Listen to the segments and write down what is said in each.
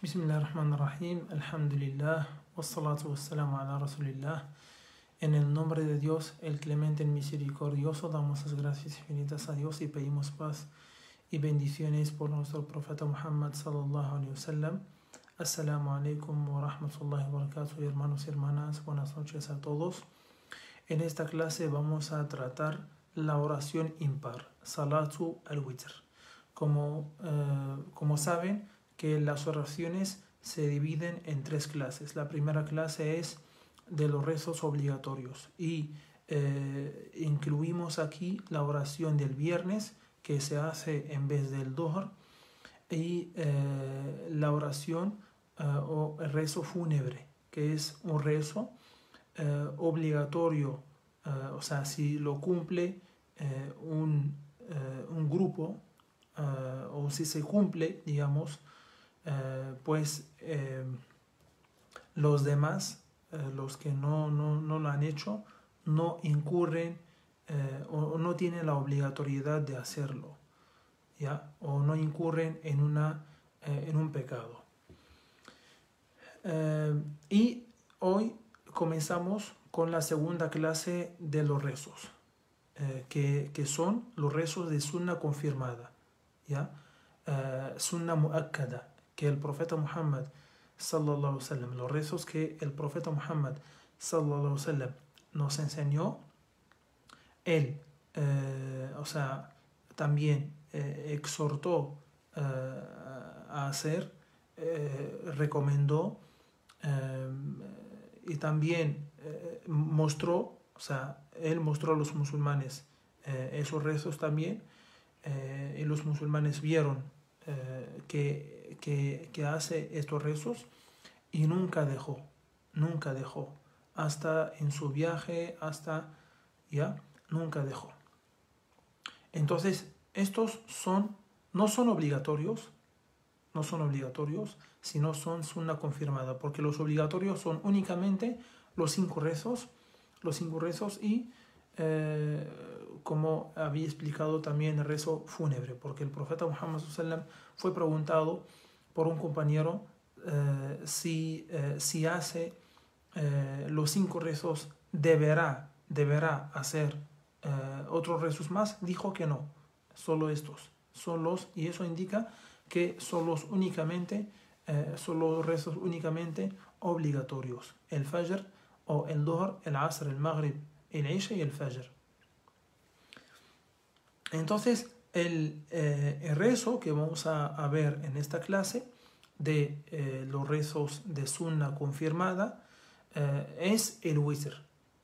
Bismillahirrahmanirrahim, alhamdulillah, wassalatu wassalamu ala rasulillah. En el nombre de Dios, el clemente, el misericordioso, damos las gracias infinitas a Dios y pedimos paz y bendiciones por nuestro profeta Muhammad sallallahu alaihi wasallam. Assalamu alaikum wa rahmatullahi wa barakatuh, hermanos y hermanas, buenas noches a todos. En esta clase vamos a tratar la oración impar, salatu al-witr. Como, eh, como saben, que las oraciones se dividen en tres clases. La primera clase es de los rezos obligatorios y eh, incluimos aquí la oración del viernes que se hace en vez del dohr y eh, la oración eh, o el rezo fúnebre que es un rezo obligatorio o sea si lo cumple un, un, grupo o si se cumple digamos eh, pues eh, los demás, eh, los que no, no, no, lo han hecho, no incurren o no tienen la obligatoriedad de hacerlo, ¿ya? O no incurren en, una, en un pecado. y hoy comenzamos con la segunda clase de los rezos, que, que, son los rezos de sunna confirmada, ¿ya? sunna muakkada, que el profeta Muhammad sallallahu alaihi los rezos que el profeta Muhammad sallallahu alaihi nos enseñó, él, eh, o sea, también eh, exhortó eh, a hacer, recomendó y también mostró, o sea, él mostró a los musulmanes esos rezos también y los musulmanes vieron que que, hace estos rezos y nunca dejó, nunca dejó, hasta en su viaje, hasta ya, nunca dejó. Entonces, estos son, no son obligatorios, no son obligatorios, sino son una confirmada, porque los obligatorios son únicamente los cinco rezos, los cinco rezos y eh, como había explicado también el rezo fúnebre, porque el profeta Muhammad fue preguntado por un compañero eh, si, eh, si hace eh, los cinco rezos deberá, deberá hacer otros rezos más, dijo que no, solo estos, son los, y eso indica que son los únicamente, son los rezos únicamente obligatorios, el Fajr o el Dhuhr, el Asr, el Maghrib, el Isha y el Fajr. Entonces, el, eh, rezo que vamos a, ver en esta clase de eh, los rezos de sunna confirmada eh, es el witr,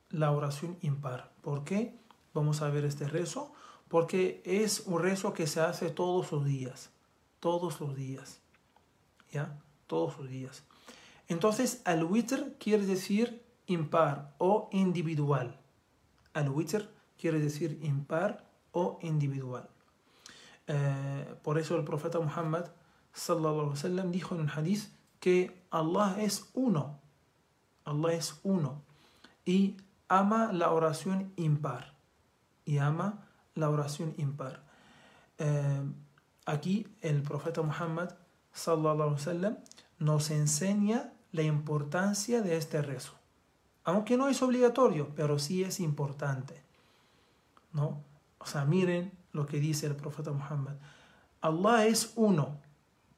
la oración impar. ¿Por qué vamos a ver este rezo? Porque es un rezo que se hace todos los días, todos los días, ¿ya? Todos los días. Entonces, al witr quiere decir impar o individual. Al witr quiere decir impar o individual. Eh, por eso el profeta Muhammad alaihi dijo en un hadith que Allah es uno. Allah es uno. Y ama la oración impar. Y ama la oración impar. Eh, aquí el profeta Muhammad alaihi nos enseña la importancia de este rezo. Aunque no es obligatorio, pero sí es importante. ¿No? O sea, miren lo que dice el profeta Muhammad. Allah es uno,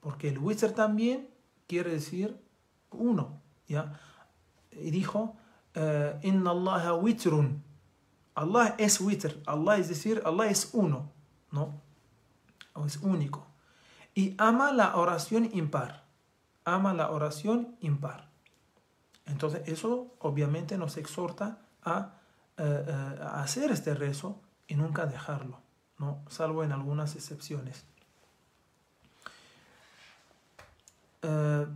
porque el witr también quiere decir uno. ¿ya? Y dijo, eh, Inna Allah witrun. Allah es witr. Allah es decir, Allah es uno. ¿no? O es único. Y ama la oración impar. Ama la oración impar. Entonces eso obviamente nos exhorta a, eh, eh, a hacer este rezo y nunca dejarlo. ¿No? salvo en algunas excepciones. Eh,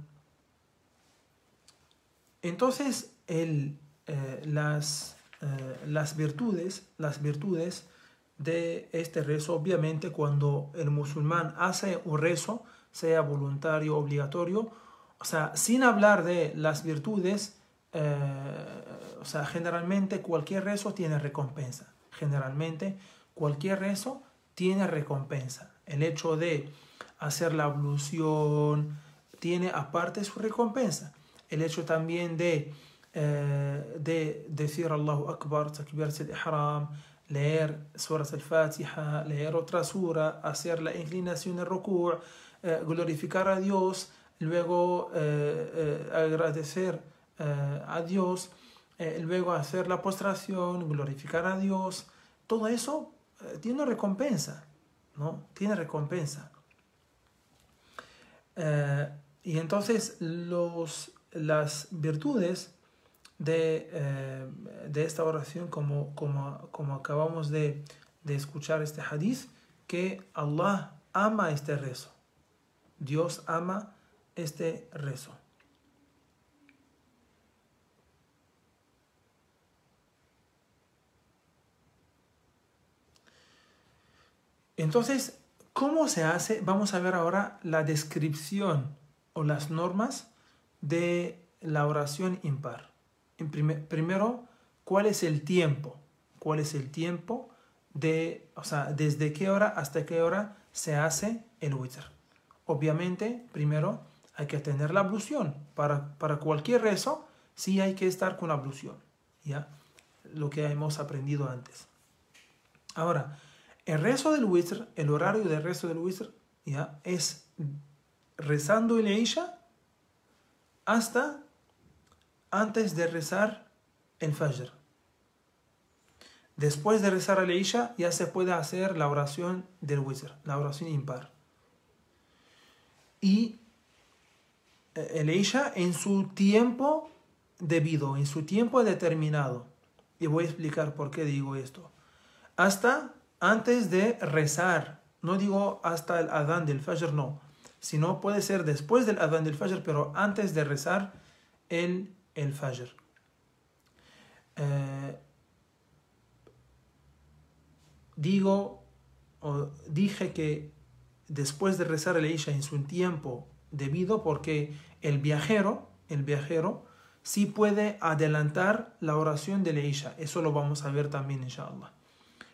entonces, el, eh, las, eh, las, virtudes, las virtudes de este rezo, obviamente cuando el musulmán hace un rezo, sea voluntario, obligatorio, o sea, sin hablar de las virtudes, o sea, generalmente cualquier rezo tiene recompensa. Generalmente cualquier rezo tiene recompensa. El hecho de hacer la ablución, tiene aparte su recompensa. El hecho también de, eh, de decir Allahu Akbar, takbirat al-ihram, leer suras al-Fatiha, leer otra sura, hacer la inclinación del ruku', eh, glorificar a Dios, luego eh, agradecer a Dios, luego hacer la postración, glorificar a Dios, todo eso tiene recompensa, ¿no? Tiene recompensa. y entonces los las virtudes de, eh, de esta oración, como, como, como acabamos de, de, escuchar este hadith, que Allah ama este rezo. Dios ama este rezo. Entonces, ¿cómo se hace? Vamos a ver ahora la descripción o las normas de la oración impar. En primero, ¿cuál es el tiempo? ¿Cuál es el tiempo de, o sea, desde qué hora hasta qué hora se hace el witr? Obviamente, primero hay que tener la ablución. Para, para cualquier rezo, sí hay que estar con la ablución. ¿Ya? Lo que hemos aprendido antes. Ahora, el rezo del witr, el horario del rezo del witr, ¿ya? Es rezando el Isha hasta antes de rezar el Fajr. Después de rezar el Isha ya se puede hacer la oración del Witr, la oración impar. Y eh, el Isha en su tiempo debido, en su tiempo determinado. Y voy a explicar por qué digo esto. Hasta antes de rezar, no digo hasta el Adán del Fajr, no si no, puede ser después del Adán del Fajr, pero antes de rezar el, el Fajr. Eh, digo o dije que después de rezar el Isha en su tiempo debido porque el viajero, el viajero sí puede adelantar la oración del Isha. Eso lo vamos a ver también, inshallah.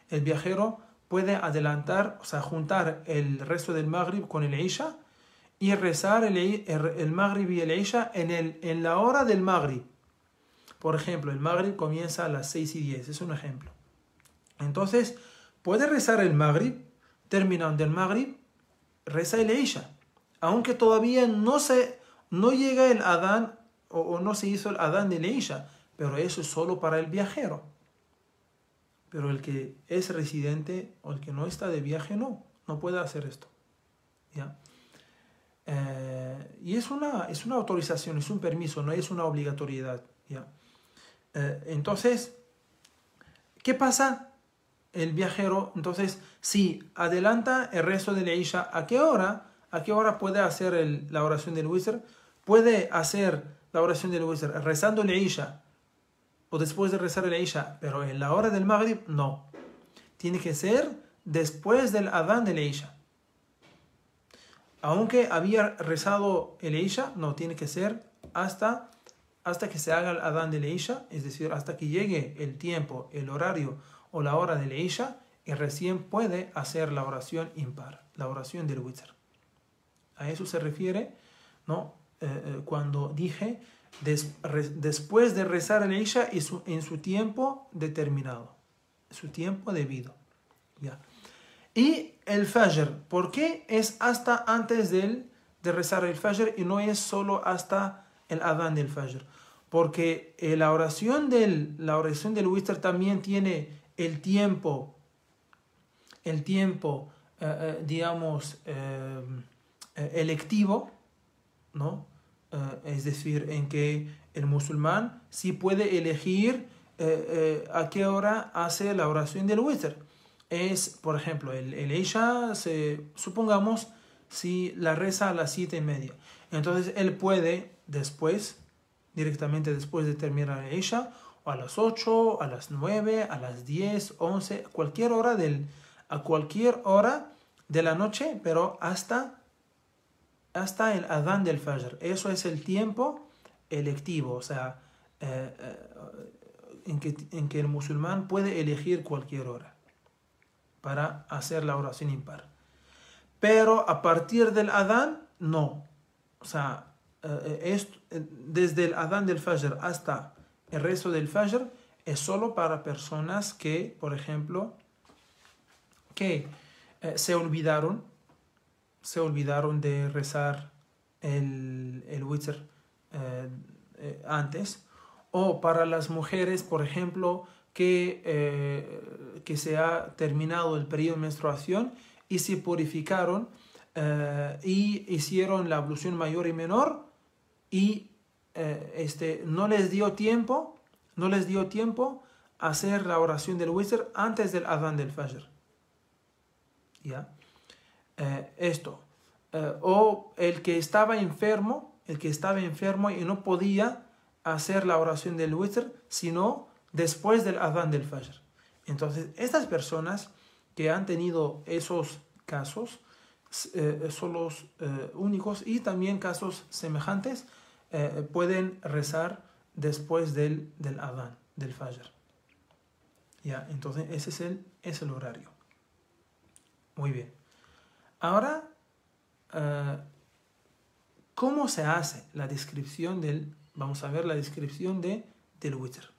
El viajero puede adelantar, o sea, juntar el resto del Maghrib con el Isha y rezar el, Maghrib y el Isha en, el, en la hora del Maghrib. Por ejemplo, el Maghrib comienza a las 6 y 10, es un ejemplo. Entonces, puede rezar el Maghrib, terminando el Maghrib, reza el Isha. Aunque todavía no, se, no llega el Adán o, no se hizo el Adán del Isha, pero eso es solo para el viajero. Pero el que es residente o el que no está de viaje, no, no puede hacer esto. ¿Ya? Eh, y es una, es una autorización, es un permiso, no es una obligatoriedad. ¿ya? Eh, entonces, ¿qué pasa? El viajero, entonces, si adelanta el resto de la Isha, ¿a qué hora? ¿A qué hora puede hacer la oración del Witr? Puede hacer la oración del Witr rezando la Isha o después de rezar la Isha, pero en la hora del Maghrib, no. Tiene que ser después del Adán de la Isha aunque había rezado el Isha, no, tiene que ser hasta, hasta que se haga el Adán de Isha, es decir, hasta que llegue el tiempo, el horario o la hora de Isha, y recién puede hacer la oración impar, la oración del Witr. A eso se refiere, ¿no? Eh, eh, cuando dije después de rezar el Isha en su tiempo determinado, su tiempo debido. ¿ya? Y el Fajr, ¿por qué es hasta antes de, de rezar el Fajr y no es solo hasta el Adán del Fajr? Porque eh, la oración del, la oración del Witr también tiene el tiempo, el tiempo, eh, eh, digamos, electivo, ¿no? Es decir, en que el musulmán sí puede elegir a qué hora hace la oración del Witr es, por ejemplo, el, el Isha, se, supongamos, si la reza a las siete y media. Entonces él puede después, directamente después de terminar el Isha, o a las 8, a las 9, a las 10, 11, cualquier hora del, a cualquier hora de la noche, pero hasta, hasta el Adán del Fajr. Eso es el tiempo electivo, o sea, eh, eh, en, que, en que el musulmán puede elegir cualquier hora para hacer la oración impar. Pero a partir del Adán, no. o sea, eh, es, desde el Adán del Fajr hasta el resto del Fajr, es solo para personas que, por ejemplo, que se olvidaron, se olvidaron de rezar el, el witr antes, o para las mujeres, por ejemplo, que, eh, que se ha terminado el periodo de menstruación y se purificaron eh, y hicieron la ablución mayor y menor y eh, este, no les dio tiempo, no les dio tiempo a hacer la oración del witr antes del adán del fajr. ¿Ya? Esto. o el que estaba enfermo, el que estaba enfermo y no podía hacer la oración del witr, sino después del adán del fajr. Entonces, estas personas que han tenido esos casos eh, son los eh, únicos y también casos semejantes eh, pueden rezar después del, del adán del fajr. Ya, entonces ese es el, es el horario. Muy bien. Ahora, ¿cómo se hace la descripción del Vamos a ver la descripción de, del witr.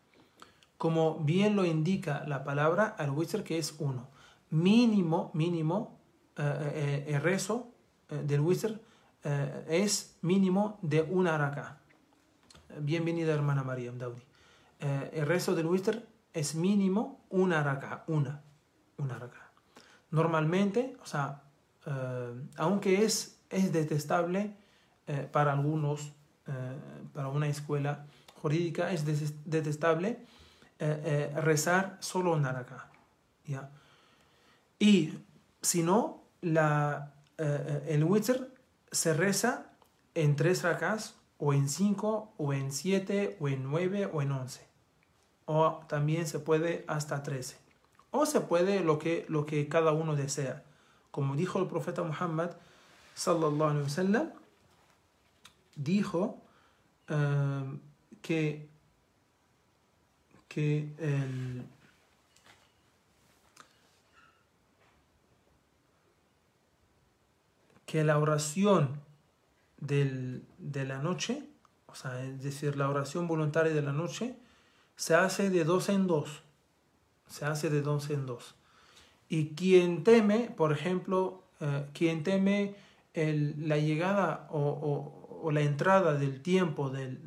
Como bien lo indica la palabra al witr que es uno. Mínimo, mínimo, eh, eh, el rezo eh, del witr es mínimo de una raka. Bienvenida hermana María Daudi. el rezo del witr es mínimo una raka, una, una raka. Normalmente, o sea, aunque es, es detestable para algunos eh, para una escuela jurídica es detestable eh, eh, rezar solo en raka. ¿ya? Y si no, la, el witr se reza en tres rakas, o en cinco, o en siete, o en nueve, o en once. O también se puede hasta trece. O se puede lo que, lo que cada uno desea. Como dijo el profeta Muhammad, sallallahu alaihi wasallam, dijo eh, que, que, el, que la oración del, de la noche, o sea, es decir, la oración voluntaria de la noche, se hace de dos en dos. Se hace de dos en dos. Y quien teme, por ejemplo, eh, quien teme el, la llegada o, o la entrada del tiempo del,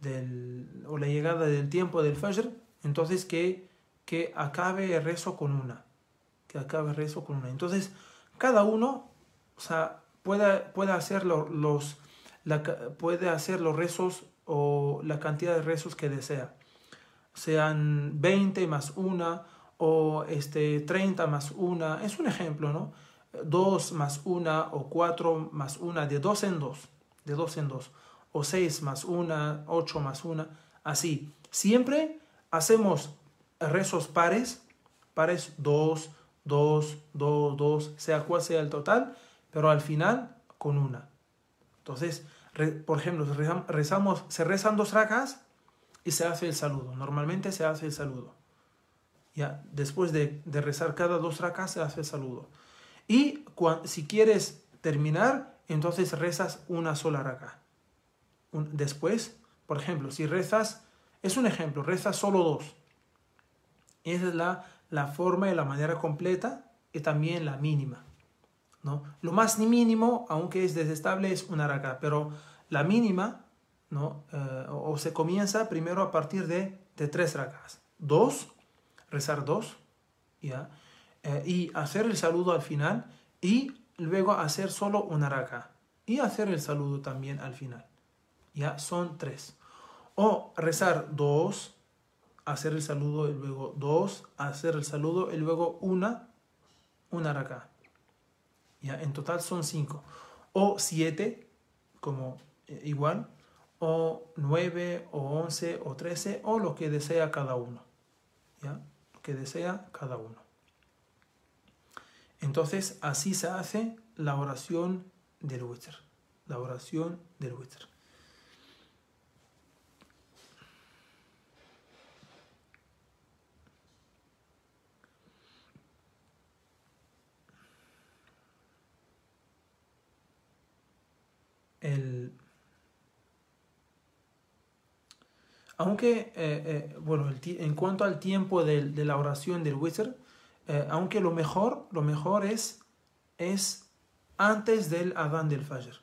del, o la llegada del tiempo del Fajr, entonces que, que acabe el rezo con una. Que acabe el rezo con una. Entonces, cada uno o sea, puede, puede, hacer los, la, puede hacer los rezos o la cantidad de rezos que desea. Sean 20 más una o este, 30 más una. Es un ejemplo, ¿no? 2 más una o 4 más una, de dos en dos de dos en dos, o seis más una, ocho más una, así. Siempre hacemos rezos pares, pares dos, dos, dos, dos, sea cual sea el total, pero al final con una. Entonces, por ejemplo, rezamos, se rezan dos rakas y se hace el saludo. Normalmente se hace el saludo. Ya, después de, rezar cada dos rakas se hace el saludo. Y si quieres terminar, entonces rezas una sola raka. Después, por ejemplo, si rezas, es un ejemplo, rezas solo dos. Esa es la, la forma y la manera completa y también la mínima. ¿no? Lo más mínimo, aunque es desestable, es una raka, pero la mínima ¿no? Eh, o, se comienza primero a partir de, de tres rakas. Dos, rezar dos, ¿ya? Eh, y hacer el saludo al final y luego hacer solo una raka y hacer el saludo también al final. Ya son tres. O rezar dos, hacer el saludo y luego dos, hacer el saludo y luego una, una raka. Ya, en total son cinco. O siete, como eh, igual, o nueve, o once, o trece, o lo que desea cada uno. ¿Ya? Que desea cada uno. Entonces, así se hace la oración del witr. La oración del witr. el, aunque, eh, bueno, en cuanto al tiempo de, la oración del witr, aunque lo mejor, lo mejor es, es antes del adán del fajr.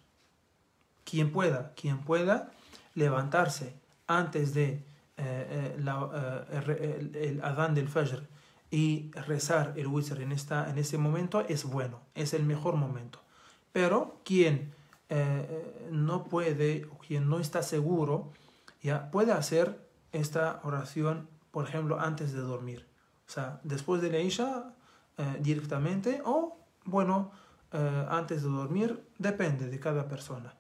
Quien pueda, quien pueda levantarse antes de eh, eh, el, adán del fajr y rezar el witr en, esta, en ese momento es bueno, es el mejor momento. Pero quien eh, no puede quien no está seguro, ya puede hacer esta oración, por ejemplo, antes de dormir. O sea, después de la Isha directamente o, bueno, antes de dormir, depende de cada persona.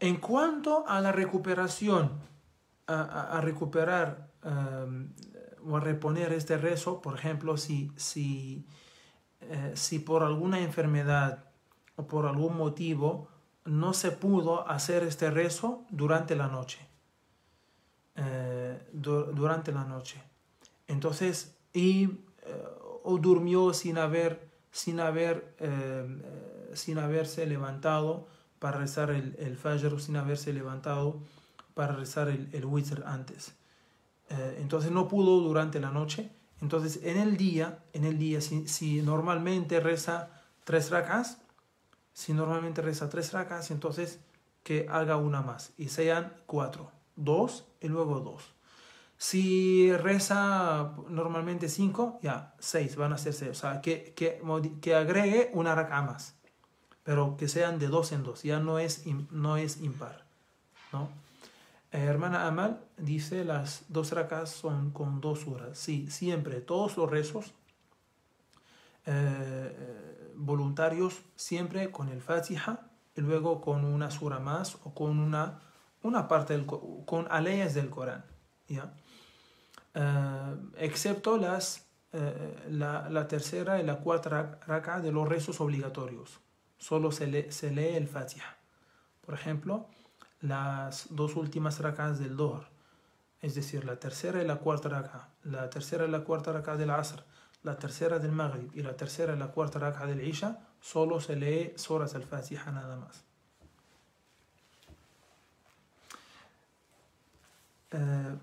En cuanto a la recuperación, a, recuperar um, o a reponer este rezo, por ejemplo, si, si, eh, si por alguna enfermedad o por algún motivo no se pudo hacer este rezo durante la noche, eh, durante la noche. Entonces, y, eh, o durmió sin haber, sin haber, sin haberse levantado, para rezar el, el Fajr sin haberse levantado para rezar el, el Witr antes. Eh, entonces no pudo durante la noche. Entonces en el día, en el día si, si normalmente reza tres rakas, si normalmente reza tres rakas, entonces que haga una más y sean cuatro, dos y luego dos. Si reza normalmente cinco, ya seis van a ser seis. O sea, que, que, que agregue una raka más pero que sean de dos en dos, ya no es, no es impar. ¿no? Eh, hermana Amal dice las dos rakas son con dos horas. Sí, siempre, todos los rezos eh, voluntarios, siempre con el Fatiha y luego con una sura más o con una, una parte, del, con aleyas del Corán. ¿ya? Eh, excepto las, la, la, tercera y la cuarta raka de los rezos obligatorios solo se lee, se lee el Fatiha. Por ejemplo, las dos últimas rakas del Dohr, es decir, la tercera y la cuarta raka, la tercera y la cuarta raka del Asr, la tercera del Maghrib y la tercera y la cuarta raka del Isha, solo se lee soras al Fatiha nada más. Eh,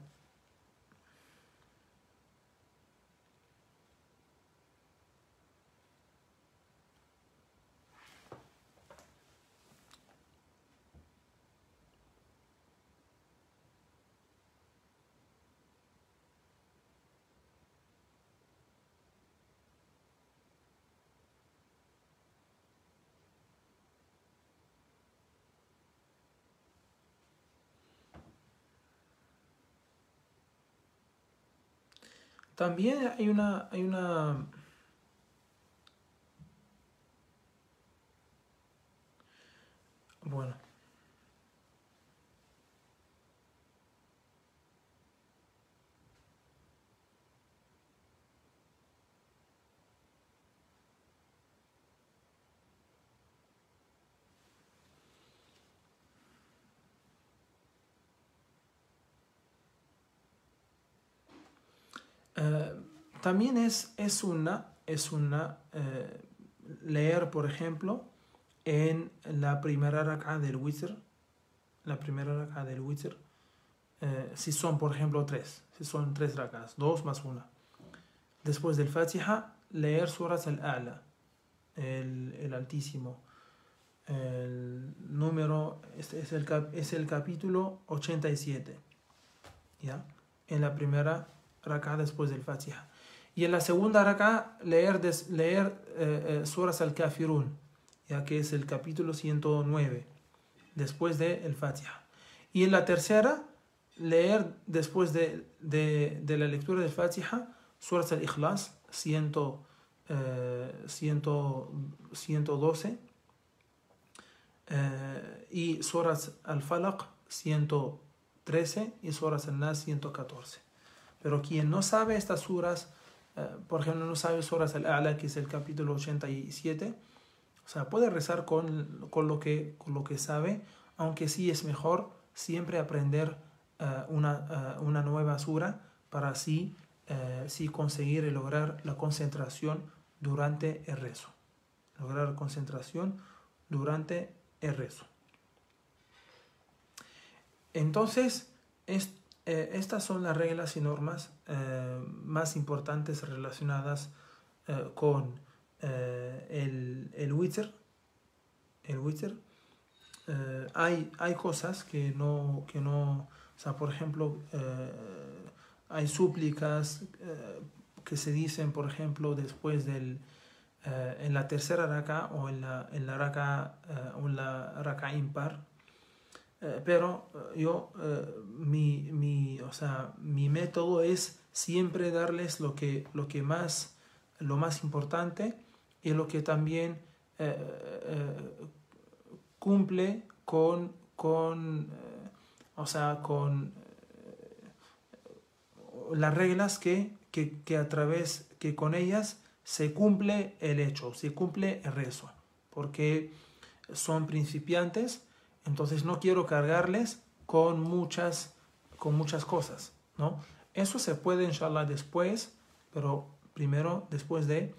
También hay una, hay una bueno. Eh, también es, es una, es una eh, leer, por ejemplo, en la primera raka del witr, la primera raka del witr, eh, si son, por ejemplo, tres, si son tres rakas, dos más una. Después del Fatiha, leer suras al-A'la, el, el, Altísimo. El número es, es, el, es el capítulo 87, ¿ya? En la primera raka después del Fatiha. Y en la segunda raka leer, leer eh, eh, suras al-Kafirun, ya que es el capítulo 109, después del el Fatiha. Y en la tercera, leer después de, de, de la lectura del Fatiha, suras al-Ikhlas, 100, eh, 112, eh, y suras al-Falaq, 113, y suras al-Nas, 114. Pero quien no sabe estas suras, eh, por ejemplo, no sabe suras al-A'la, que es el capítulo 87, O sea, puede rezar con, con, lo, que, con lo que sabe, aunque sí es mejor siempre aprender uh, una, uh, una, nueva sura para así, uh, sí conseguir y lograr la concentración durante el rezo. Lograr concentración durante el rezo. Entonces, es, eh, estas son las reglas y normas eh, más importantes relacionadas eh, con el, el wither. El wither. hay, hay cosas que no, que no, o sea, por ejemplo, hay súplicas que se dicen, por ejemplo, después del, en la tercera raka o en la, en la raka, o la raka impar, eh, pero eh, yo, eh, mi, mi, o sea, mi método es siempre darles lo que, lo que más, lo más importante y lo que también cumple con, con o sea, con las reglas que, que, que, a través, que con ellas se cumple el hecho, se cumple el rezo, porque son principiantes, entonces no quiero cargarles con muchas, con muchas cosas, ¿no? Eso se puede, inshallah, después, pero primero después de,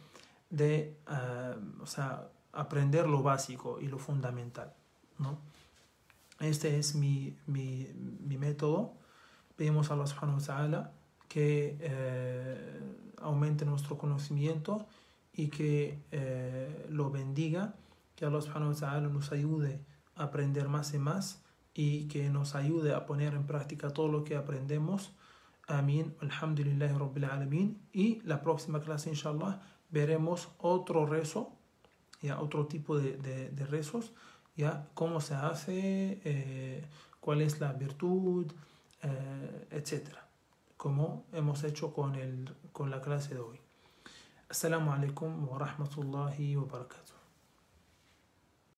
de uh, o sea, aprender lo básico y lo fundamental, ¿no? Este es mi, mi, mi método. Pedimos a Allah subhanahu wa ta'ala que eh, aumente nuestro conocimiento y que eh, lo bendiga, que Allah subhanahu wa ta'ala nos ayude aprender más y más y que nos ayude a poner en práctica todo lo que aprendemos. Amén. Alhamdulillah Rabbil Alamin. Y la próxima clase, inshallah, veremos otro rezo, ya otro tipo de, de, rezos, ya cómo se hace, eh, cuál es la virtud, eh, etcétera, como hemos hecho con, el, con la clase de hoy. Assalamu alaikum wa rahmatullahi wa barakatuh.